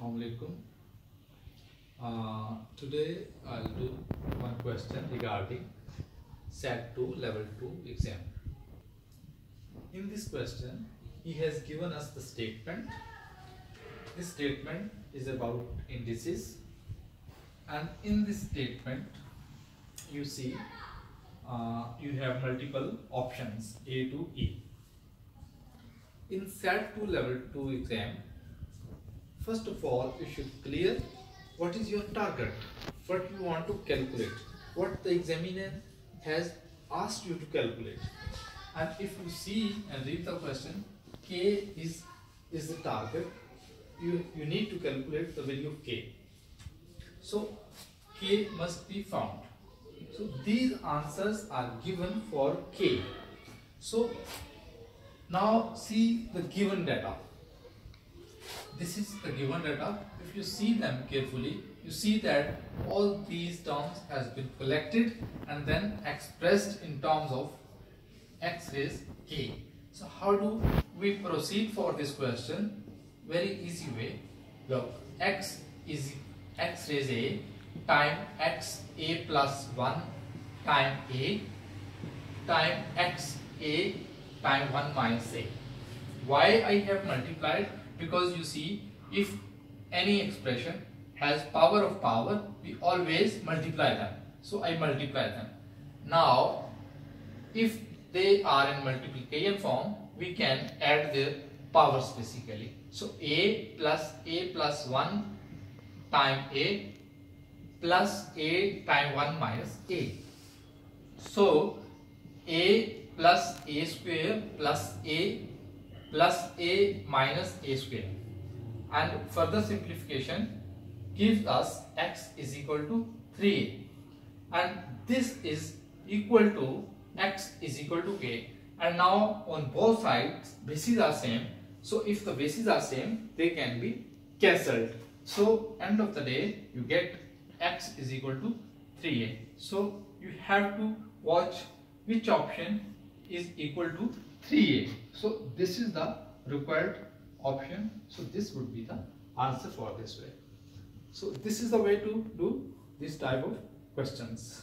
Assalamualaikum. Uh, today I'll do one question regarding SAT 2 level 2 exam. In this question, he has given us the statement. This statement is about indices, and in this statement, you see uh, you have multiple options A to E. In SAT 2 level 2 exam, first of all, you should clear what is your target, what you want to calculate, what the examiner has asked you to calculate. And if you see and read the question, K is, is the target, you, you need to calculate the value of K. So K must be found. So these answers are given for K. So now see the given data. This is the given data. If you see them carefully, you see that all these terms has been collected and then expressed in terms of x raised k. So how do we proceed for this question? Very easy way. Look, x is x raised a time x a plus 1 time a time x a time 1 minus a. Why I have multiplied? Because you see if any expression has power of power we always multiply them. So I multiply them. Now if they are in multiplication form we can add their powers basically. So a plus a plus 1 time a plus a time 1 minus a. So a plus a square plus a plus a minus a square. And further simplification gives us x is equal to 3a and this is equal to x is equal to k. And now on both sides bases are same. So if the bases are same they can be cancelled. So end of the day you get x is equal to 3a so you have to watch which option is equal to 3a so this is the required option. So this would be the answer for this way. So this is the way to do this type of questions